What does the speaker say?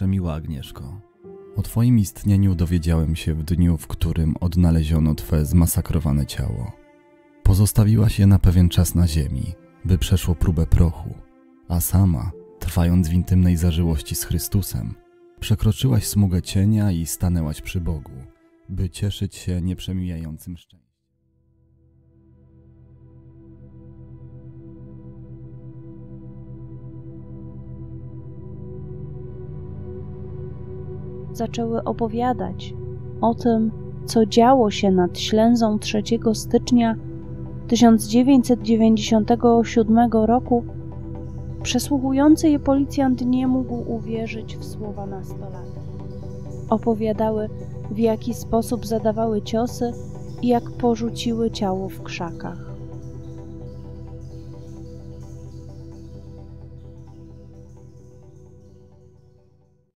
Przemiła Agnieszko, o Twoim istnieniu dowiedziałem się w dniu, w którym odnaleziono Twe zmasakrowane ciało. Pozostawiłaś je na pewien czas na ziemi, by przeszło próbę prochu, a sama, trwając w intymnej zażyłości z Chrystusem, przekroczyłaś smugę cienia i stanęłaś przy Bogu, by cieszyć się nieprzemijającym szczęściem. Zaczęły opowiadać o tym, co działo się nad Ślęzą 3 stycznia 1997 roku, przesłuchujący je policjant nie mógł uwierzyć w słowa nastolatek. Opowiadały, w jaki sposób zadawały ciosy i jak porzuciły ciało w krzakach.